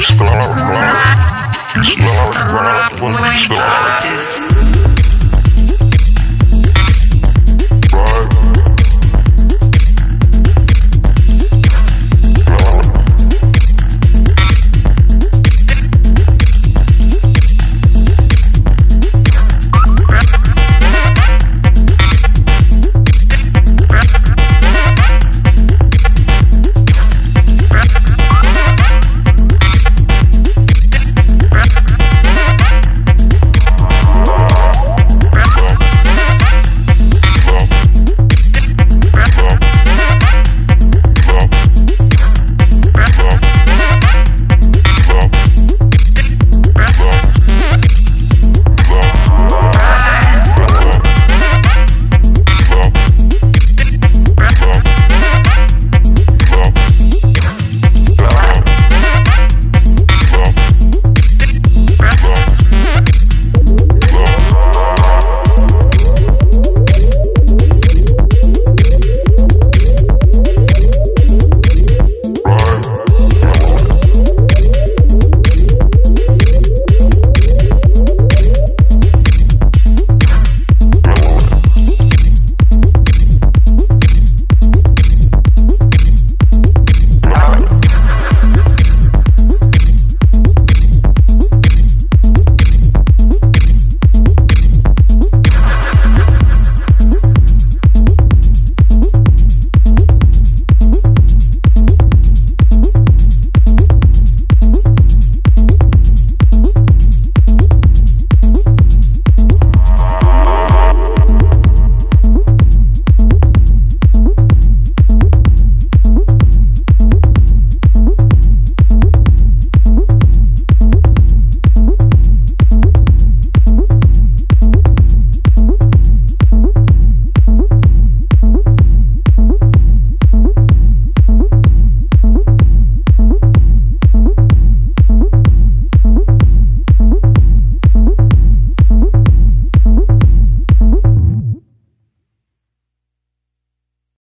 Starlight, when Starlight, start.